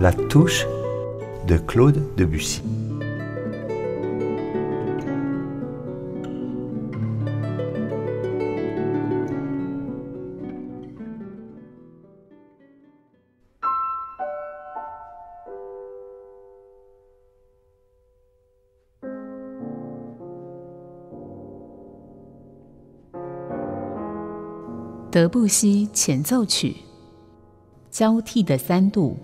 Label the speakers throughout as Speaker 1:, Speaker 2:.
Speaker 1: La touche de Claude Debussy.
Speaker 2: 《德布西前奏曲》交替的三度。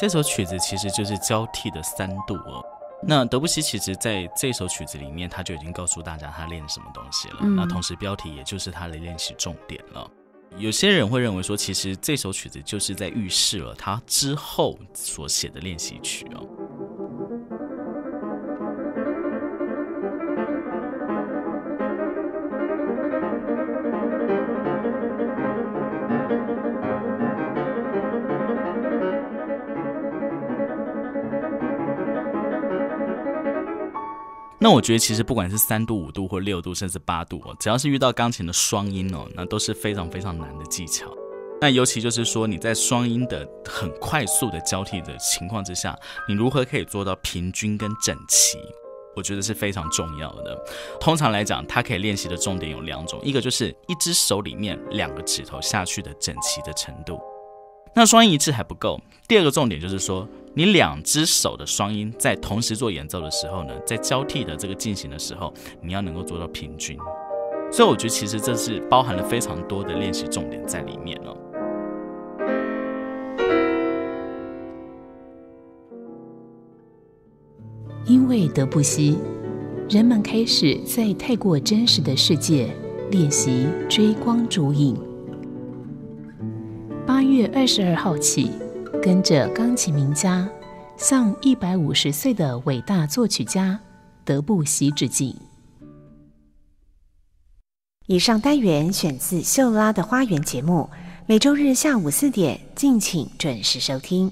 Speaker 3: 这首曲子其实就是交替的三度哦。那德布西其实在这首曲子里面，他就已经告诉大家他练什么东西了。那同时标题也就是他的练习重点了。有些人会认为说，其实这首曲子就是在预示了他之后所写的练习曲哦。那我觉得其实不管是三度、五度或六度，甚至八度哦，只要是遇到钢琴的双音哦，那都是非常非常难的技巧。那尤其就是说你在双音的很快速的交替的情况之下，你如何可以做到平均跟整齐？我觉得是非常重要的。通常来讲，它可以练习的重点有两种，一个就是一只手里面两个指头下去的整齐的程度。那双音一致还不够。第二个重点就是说，你两只手的双音在同时做演奏的时候呢，在交替的这个进行的时候，你要能够做到平均。所以我觉得其实这是包含了非常多的练习重点在里面哦。
Speaker 2: 因为德布西，人们开始在太过真实的世界练习追光逐影。八月二十二号起，跟着钢琴名家，向一百五十岁的伟大作曲家德布西致敬。
Speaker 4: 以上单元选自《秀拉的花园》节目，每周日下午四点，敬请准时收听。